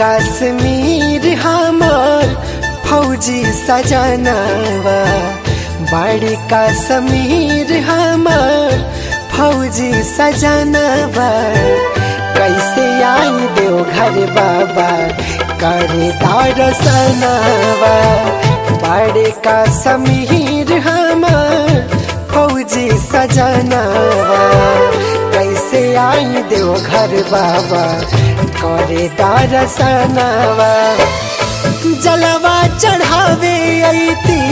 कश्मीर हमार फौजी सजनावा। बड़ी कश्मीर हमार फौजी सजनावा। कैसे आई देव घर बाबा, करे दर्शनवा बड़े कश्मीर हमार फौजी देव घर बाबा, करे दर्शनवा जलवा चढ़ावे अती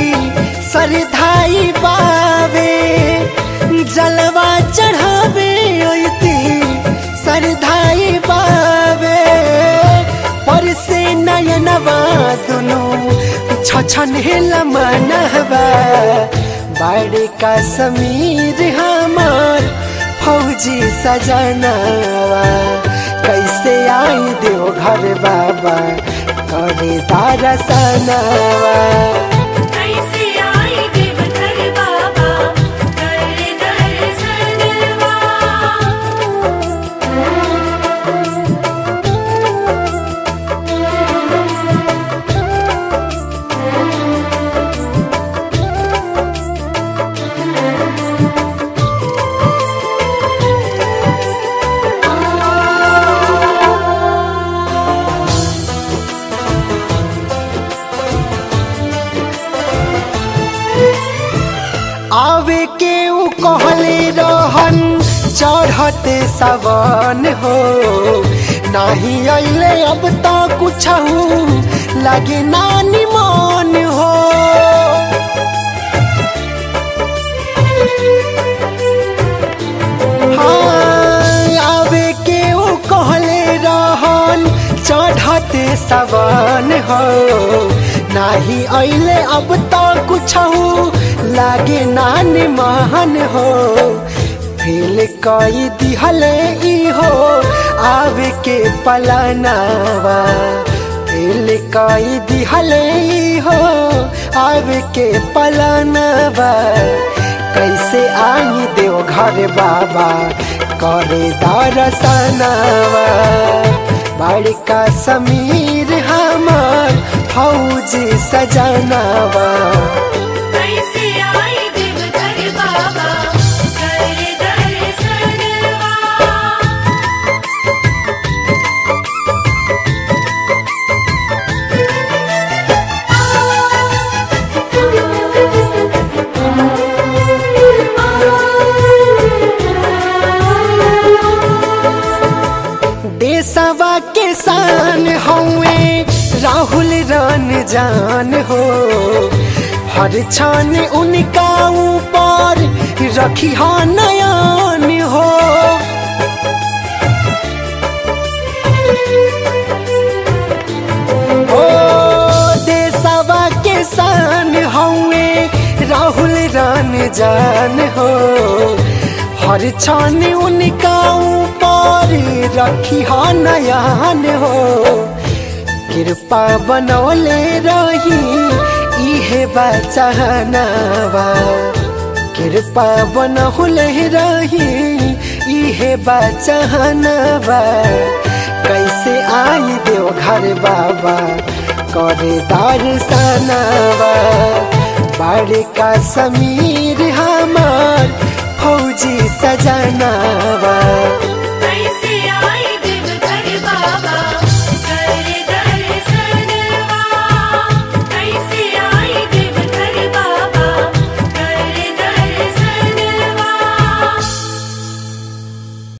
सरधाई बावे जलवा चढ़ावे अती सरधाई बावे पर से नयनवा दुनु, छछन मनहवा। का समीर हमार फौजी सजनावा कैसे आई देव घर बाबा करे दर्शनवा कैसे आवे के उ कहले रहन, चढ़ते सवन हो। नाही अइले अब तो कुछ लगे नानी मन हो। चढ़ते सवन हो। नाही अइले अब तो कुछ लागे नान महान हो। फेल कई दिहले इहो आवे के पलनावा। फेल कई दिहले इहो आवे के पलनावा। कैसे आई देव घर बाबा। करे दर्शनवा बड़का समीर फौजी सजनावा रन जान हो। हर क्षण उनका ऊपर रखी नयन हो। ओ देशवा के शान हौवे राहुल रन जान हो। हर क्षण उनका ऊपर रखी नयन हो। कृपा बनौले रही, इहे बचनावा कृपा बनौले रही, इहे बचनावा कैसे आई देव घर बाबा, करे दर्शनवा बड़का समीर हमार फौजी सजनावा।